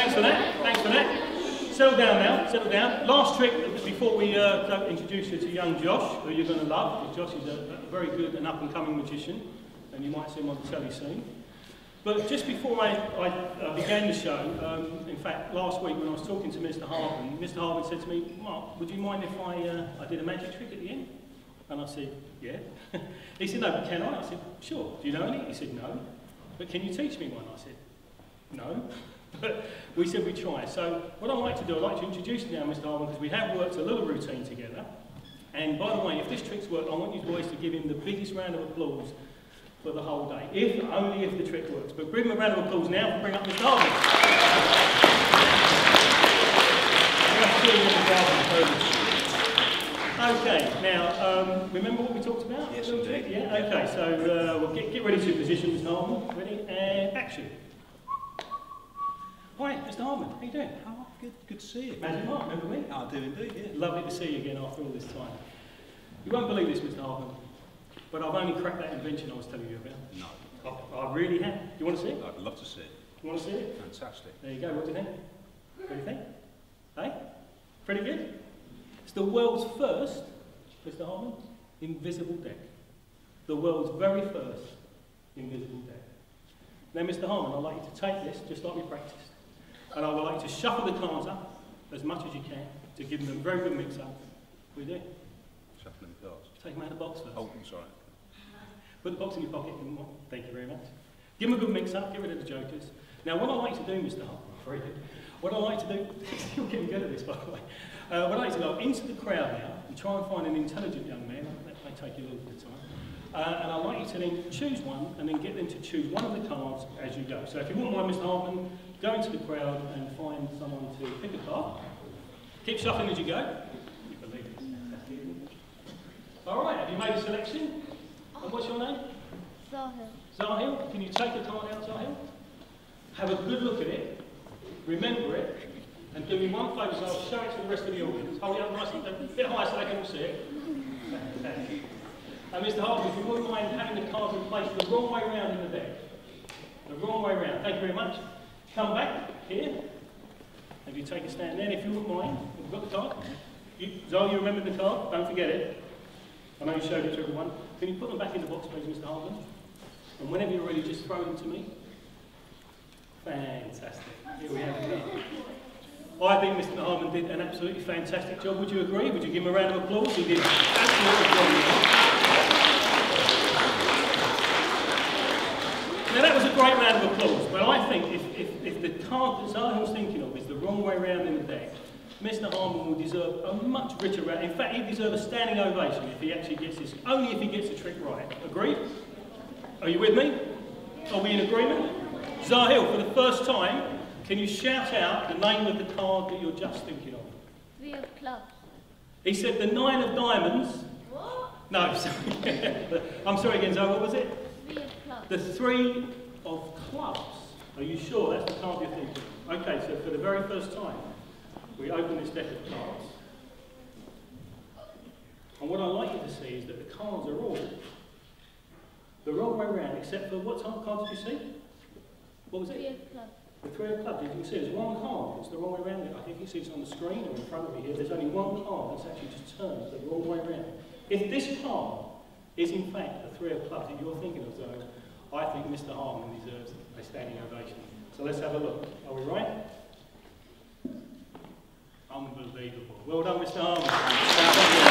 Thanks for that. Thanks for that. Settle down now. Settle down. Last trick before we uh, introduce you to young Josh, who you're going to love. Josh is a, a very good and up-and-coming magician, and you might see him on the telly soon. But just before I, I uh, began the show, um, in fact, last week when I was talking to Mr. Harvin, Mr. Harvin said to me, Mark, would you mind if I, uh, I did a magic trick at the end? And I said, yeah. he said, no, but can I? I said, sure. Do you know any? He said, no. But can you teach me one? I said, no. But we said we'd try. So what I'd like to do, I'd like to introduce you now, Mr. Harvin, because we have worked a little routine together. And by the way, if this trick's worked, I want you boys to give him the biggest round of applause for the whole day, if only if the trick works. But give him a round of applause now for bring up Mr. Harvin. Okay, now, um, remember what we talked about? Yes, indeed. Yeah, okay, so uh, we'll get, get ready to position, Mr. Harvin. Ready? And action. Hi, Mr. Harvin, how you doing? How Oh, good, good to see you. Magic Mark, remember me? I do indeed, yeah. Lovely to see you again after all this time. You won't believe this, Mr. Harvin, but I've only cracked that invention I was telling you about. No, I, I really have. You want to see it? I'd love to see it. You want to see it? Fantastic. There you go. What do you think? What do you think? Hey? Pretty good? It's the world's first, Mr. Harmon, invisible deck. The world's very first invisible deck. Now, Mr. Harmon, I'd like you to take this, just like we practiced, and I would like to shuffle the cards up as much as you can to give them a very good mix-up. We do. Shuffling cards. Take them out of the box first. Oh, I'm sorry. Put the box in your pocket. Thank you very much. Give them a good mix-up. Get rid of the jokers. Now, what I like to do, Mr. Harper, very good. What I like to do, you're getting good at this, by the way. Uh, what I like to go into the crowd now and try and find an intelligent young man. That may take you a little bit of time. Uh, and I'd like you to then choose one and then get them to choose one of the cards as you go. So if you wouldn't mind, Mr. Hartman, go into the crowd and find someone to pick a card. Keep shuffling as you go. You believe. All right, have you made a selection? And what's your name? Zahil. Zahil, can you take the card out, Zahil? Have a good look at it, remember it, and do me one favour, so I'll show it to the rest of the audience. Hold it up nice and a bit high so they can all see it. And Mr. Harvey, if you wouldn't mind having the cards in place the wrong way round in the deck. The wrong way round. Thank you very much. Come back here. If you take a stand there, if you wouldn't mind, we've got the card. You, Zoe, you remember the card? Don't forget it. I know you showed it to everyone. Can you put them back in the box, please, Mr. Harvey? And whenever you're ready, just throw them to me. Fantastic. Here we have it. I think Mr. Harmon did an absolutely fantastic job. Would you agree? Would you give him a round of applause? He did absolutely brilliant. Now that was a great round of applause, but I think if, if, if the card that Zahil's thinking of is the wrong way round in the deck, Mr. Harmon will deserve a much richer round. In fact, he'd deserve a standing ovation if he actually gets this, only if he gets the trick right. Agreed? Are you with me? Are we in agreement? Zahil, for the first time, can you shout out the name of the card that you're just thinking of? Three of clubs. He said the nine of diamonds. What? No, sorry. I'm sorry again, Zoe, what was it? Three of clubs. The three of clubs. Are you sure that's the card you're thinking? Okay, so for the very first time, we open this deck of cards. And what I'd like you to see is that the cards are all the wrong way round, except for what type of card did you see? What was Three it? of clubs. The three of clubs, you can see there's one card, it's the wrong way around it. I think you see it on the screen or in front of you here. There's only one card that's actually just turned the wrong way around. If this card is in fact the three of clubs that you're thinking of, though, I think Mr. Harmon deserves a standing ovation. So let's have a look. Are we right? Unbelievable. Well done, Mr. Harmon.